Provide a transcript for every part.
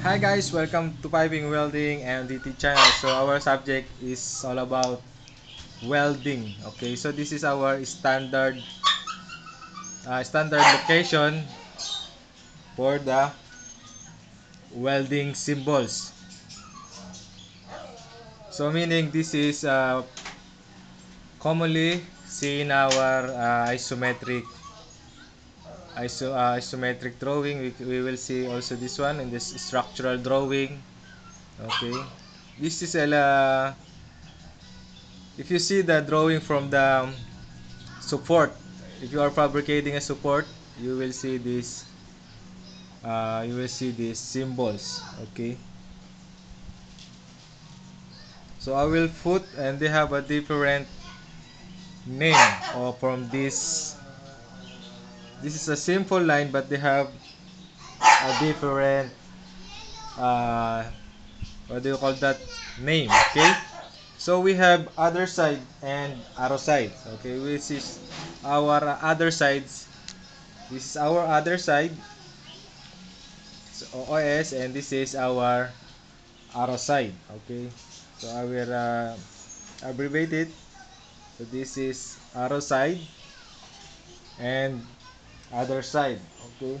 Hi guys, welcome to Piping Welding and DT channel. So our subject is all about welding. Okay, so this is our standard uh, standard location for the welding symbols. So meaning this is uh, commonly seen our uh, isometric iso, uh, isometric drawing. We, we will see also this one in this structural drawing. Okay. This is a uh, if you see the drawing from the um, support if you are fabricating a support you will see this uh, you will see these symbols. Okay. So I will put and they have a different name or from this this is a simple line but they have a different uh, what do you call that? Name okay? So we have other side and arrow side okay? Which is our other sides. This is our other side. So OS and this is our arrow side okay? So I will uh, abbreviate it. So this is arrow side and other side okay?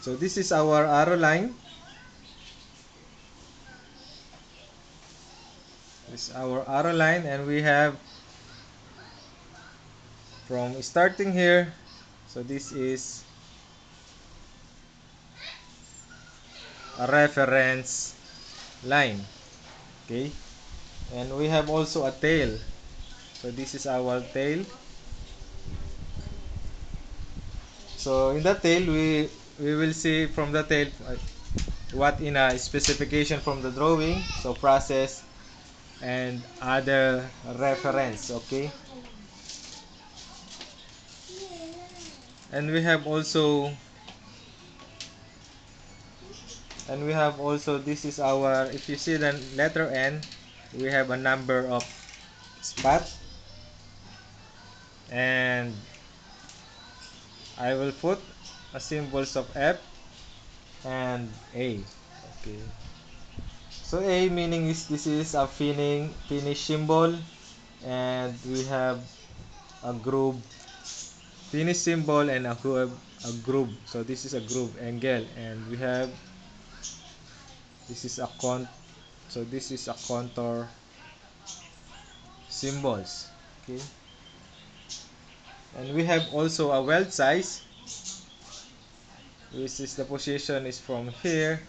So this is our arrow line. This is our arrow line and we have from starting here so this is a reference line okay? And we have also a tail. So this is our tail so in the tail we we will see from the tail uh, what in a specification from the drawing so process and other reference okay? And we have also and we have also this is our if you see the letter N we have a number of spot and I will put a symbols of F and A. Okay. So A meaning is this is a finishing finish symbol and we have a groove finish symbol and a groove a groove so this is a groove angle and we have this is a con so this is a contour symbols. Okay and we have also a weld size which is the position is from here.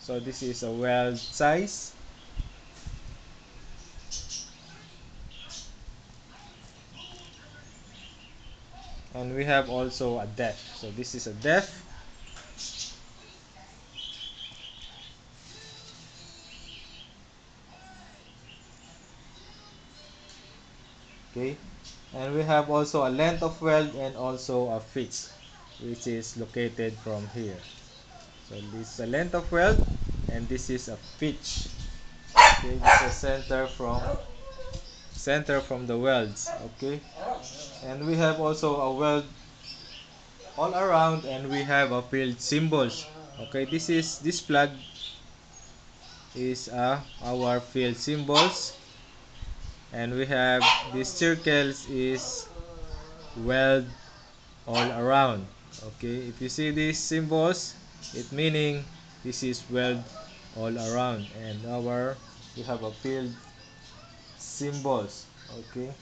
So this is a weld size. And we have also a depth. So this is a depth okay? And we have also a length of weld and also a pitch which is located from here. So this is a length of weld and this is a pitch. Okay this is center from center from the welds. Okay? And we have also a weld all around and we have a field symbols okay this is this plug is uh, our field symbols and we have these circles is weld all around. Okay if you see these symbols it meaning this is weld all around. And our we have a field symbols okay?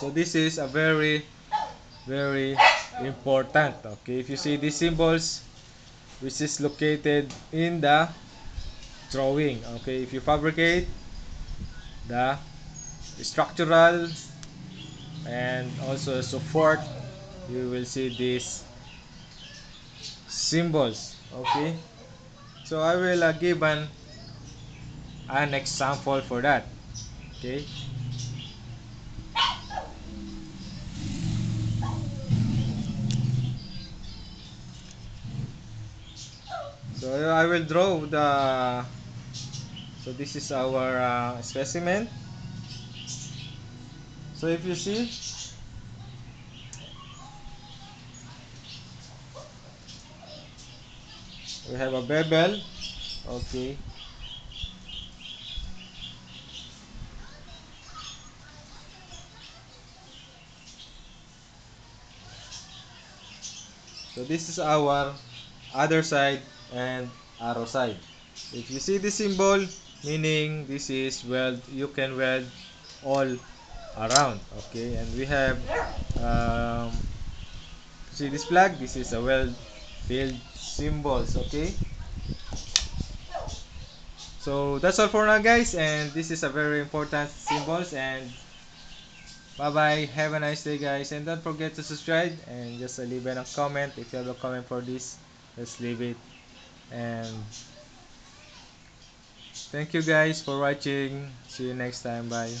So this is a very very important okay? If you see these symbols which is located in the drawing okay? If you fabricate the structural and also support you will see these symbols okay? So I will uh, give an an example for that okay? So I will draw the so this is our uh, specimen. So if you see we have a bevel. Okay. So this is our other side and arrow side. If you see the symbol meaning this is weld you can weld all around okay? And we have um, see this flag this is a weld field symbols okay? So that's all for now guys and this is a very important symbols and bye bye have a nice day guys and don't forget to subscribe and just leave a comment if you have a comment for this just leave it and thank you guys for watching. See you next time. Bye